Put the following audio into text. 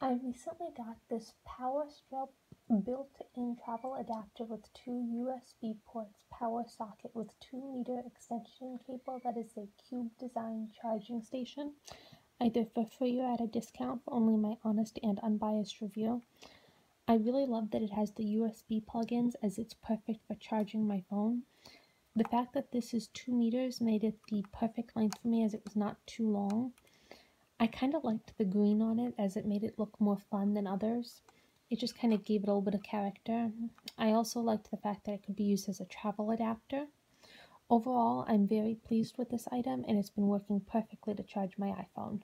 I recently got this PowerStrip built-in travel adapter with two USB ports, power socket with 2 meter extension cable that is a cube design charging station, either for free or at a discount for only my honest and unbiased review. I really love that it has the USB plugins as it's perfect for charging my phone. The fact that this is 2 meters made it the perfect length for me as it was not too long. I kind of liked the green on it as it made it look more fun than others. It just kind of gave it a little bit of character. I also liked the fact that it could be used as a travel adapter. Overall, I'm very pleased with this item and it's been working perfectly to charge my iPhone.